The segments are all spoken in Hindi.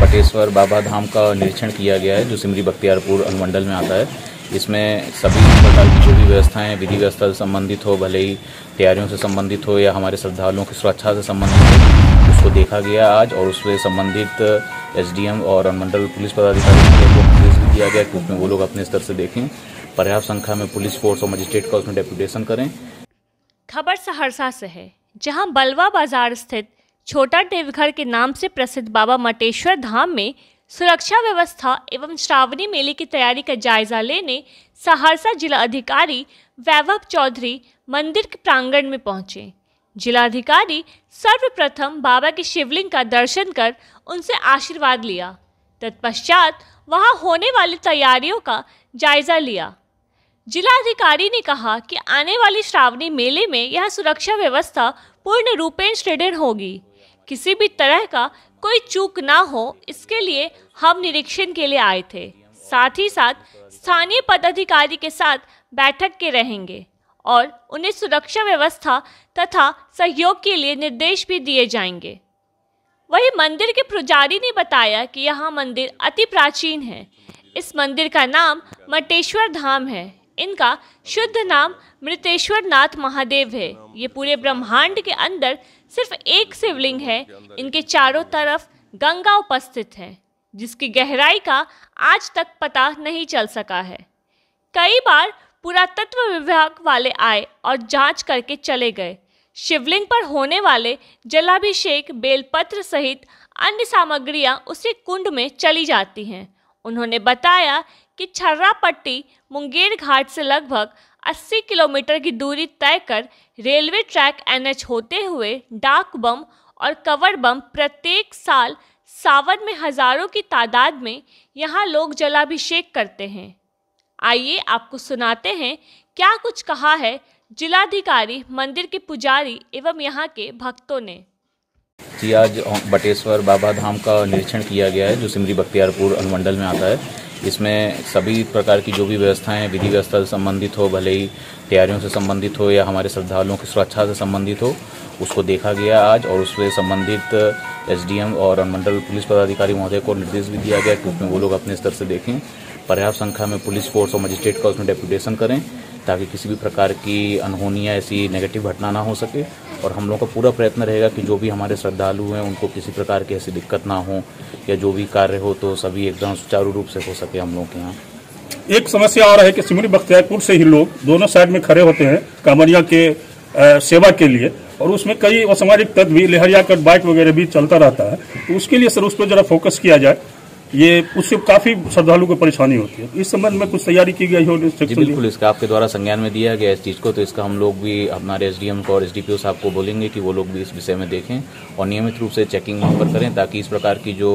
बटेश्वर बाबा धाम का निरीक्षण किया गया है, जो सिमरी बख्तियारपुर अनुमंडल में आता है। इसमें सभी प्रकार की जो भी व्यवस्थाएँ, विधि व्यवस्था से संबंधित हो, भले ही तैयारियों से संबंधित हो या हमारे श्रद्धालुओं की सुरक्षा से संबंधित हो, उसको देखा गया आज और उससे संबंधित एसडीएम और अनुमंडल पुलिस पदाधिकारी को निर्देश भी दिया गया कि उसमें वो लोग अपने स्तर से देखें। पर्याप्त संख्या में पुलिस फोर्स और मजिस्ट्रेट का उसमें डेपुटेशन करें। खबर सहरसा से है, जहाँ बलवा बाज़ार स्थित छोटा देवघर के नाम से प्रसिद्ध बाबा मटेश्वर धाम में सुरक्षा व्यवस्था एवं श्रावणी मेले की तैयारी का जायजा लेने सहरसा जिला अधिकारी वैभव चौधरी मंदिर के प्रांगण में पहुँचे। जिलाधिकारी सर्वप्रथम बाबा के शिवलिंग का दर्शन कर उनसे आशीर्वाद लिया। तत्पश्चात वहाँ होने वाली तैयारियों का जायजा लिया। जिलाधिकारी ने कहा कि आने वाली श्रावणी मेले में यह सुरक्षा व्यवस्था पूर्ण रूपेण सुदृढ़ होगी। किसी भी तरह का कोई चूक ना हो, इसके लिए हम निरीक्षण के लिए आए थे। साथ ही साथ, स्थानीय पदाधिकारी के साथ बैठक के रहेंगे और उन्हें सुरक्षा व्यवस्था तथा सहयोग के लिए निर्देश भी दिए जाएँगे। वही मंदिर के पुजारी ने बताया कि यह मंदिर अति प्राचीन है। इस मंदिर का नाम मटेश्वर धाम है। इनका शुद्ध नाम मृतेश्वर नाथ महादेव है। ये पूरे ब्रह्मांड के अंदर सिर्फ़ एक शिवलिंग है, इनके चारों तरफ़ गंगा उपस्थित है, जिसकी गहराई का आज तक पता नहीं चल सका है। कई बार पुरातत्व विभाग वाले आए और जाँच करके चले गए। शिवलिंग पर होने वाले जलाभिषेक, बेलपत्र सहित अन्य सामग्रियाँ उसी कुंड में चली जाती हैं। उन्होंने बताया कि छर्रापट्टी मुंगेर घाट से लगभग 80 किलोमीटर की दूरी तय कर रेलवे ट्रैक एनएच होते हुए डाक बम और कवर बम प्रत्येक साल सावन में हज़ारों की तादाद में यहाँ लोग जलाभिषेक करते हैं। आइए आपको सुनाते हैं, क्या कुछ कहा है जिलाधिकारी, मंदिर के पुजारी एवं यहाँ के भक्तों ने। जी, आज बटेश्वर बाबा धाम का निरीक्षण किया गया है, जो सिमरी बख्तियारपुर अनुमंडल में आता है। इसमें सभी प्रकार की जो भी व्यवस्थाएँ, विधि व्यवस्था से संबंधित हो, भले ही तैयारियों से संबंधित हो या हमारे श्रद्धालुओं की सुरक्षा से संबंधित हो, उसको देखा गया आज और उससे संबंधित एसडीएम और अनुमंडल पुलिस पदाधिकारी महोदय को निर्देश भी दिया गया कि उसमें वो लोग अपने स्तर से देखें। पर्याप्त संख्या में पुलिस फोर्स और मजिस्ट्रेट का उसमें डेप्यूटेशन करें। ताकि किसी भी प्रकार की अनहोनी या ऐसी नेगेटिव घटना ना हो सके और हम लोग का पूरा प्रयत्न रहेगा कि जो भी हमारे श्रद्धालु हैं, उनको किसी प्रकार की ऐसी दिक्कत ना हो या जो भी कार्य हो तो सभी एकदम सुचारू रूप से हो सके हम लोग के यहाँ। एक समस्या आ रहा है कि सिमरी बख्तियारपुर से ही लोग दोनों साइड में खड़े होते हैं कांवरिया के सेवा के लिए और उसमें कई असामाजिक तत्व भी लहरिया कट बाइक वगैरह भी चलता रहता है। तो उसके लिए सर, उस पर जरा फोकस किया जाए। ये उससे काफ़ी श्रद्धालु को परेशानी होती है। इस संबंध में कुछ तैयारी की गई हो बिल्कुल इसका आपके द्वारा संज्ञान में दिया गया इस चीज़ को तो इसका हम लोग भी हमारे एसडीएम को और एसडीपीओ साहब को बोलेंगे कि वो लोग भी इस विषय में देखें और नियमित रूप से चेकिंग वहाँ पर करें ताकि इस प्रकार की जो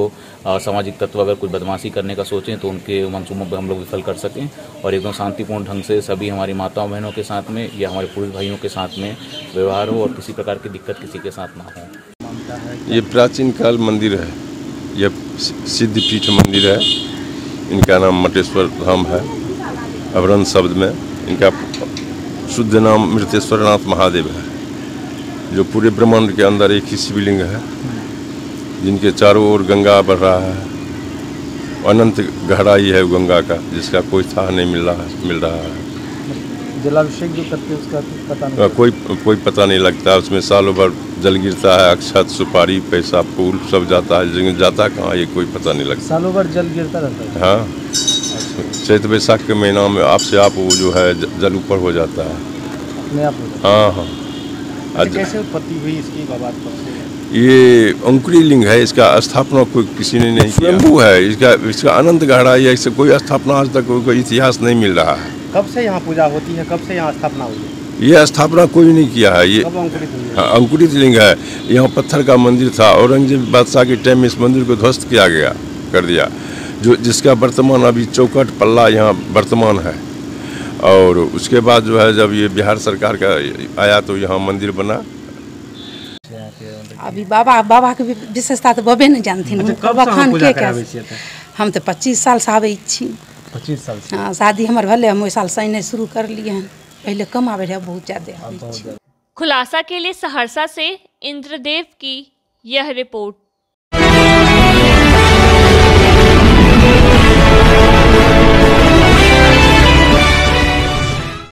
सामाजिक तत्व अगर कुछ बदमाशी करने का सोचें तो उनके मनसूबों पर हम लोग विफल कर सकें और एकदम शांतिपूर्ण ढंग से सभी हमारी माताओं बहनों के साथ में या हमारे पुरुष भाइयों के साथ में व्यवहार हो और किसी प्रकार की दिक्कत किसी के साथ ना हो। ये प्राचीन काल मंदिर है। यह सिद्ध पीठ मंदिर है। इनका नाम मटेश्वर धाम है। अवरण शब्द में इनका शुद्ध नाम मृतेश्वर नाथ महादेव है। जो पूरे ब्रह्मांड के अंदर एक ही शिवलिंग है, जिनके चारों ओर गंगा बढ़ रहा है। अनंत गहराई है गंगा का, जिसका कोई था नहीं मिल रहा मिल रहा है। जलाभिषेक जो करते हैं उसका पता नहीं। कोई कोई पता नहीं लगता उसमें सालों भर जल गिरता है अक्षत सुपारी पैसा फूल सब जाता है लेकिन जाता कहाँ ये कोई पता नहीं लगता। सालों भर जल गिरता रहता है? हाँ। चैत वैशाख के महीना में आपसे आप वो जो है जल ऊपर हो जाता है। अपने आप हाँ हाँ। कैसे उत्पत्ति हुई इसकी बाबा ये अंकुरी लिंग है इसका स्थापना कोई किसी ने नहीं स्वयंभू है। इसका इसका अनंत गहराई है इससे कोई स्थापना आज तक कोई इतिहास नहीं मिल रहा है। कब से यहाँ पूजा होती है? कब से यहाँ स्थापना हुई है? ये स्थापना कोई नहीं किया है ये अंकुरित है? अंकुरित लिंग है। यहाँ पत्थर का मंदिर था औरंगज़ेब बादशाह के टाइम में इस मंदिर को ध्वस्त किया गया कर दिया। जो जिसका वर्तमान अभी चौकट पल्ला यहाँ वर्तमान है। और उसके बाद जो है जब ये बिहार सरकार का आया तो यहाँ मंदिर बना। अभी बाबा बाबा के विशेषता तो बबे नहीं। जानथिन अच्छा, हम तो पच्चीस साल से आबै छी। पच्चीस साल से। हाँ शादी हमारे भले हम ओहि साल ही शुरू कर लिए हैं पहले कम आवे रहे बहुत ज़्यादा। खुलासा के लिए सहरसा से इंद्रदेव की यह रिपोर्ट।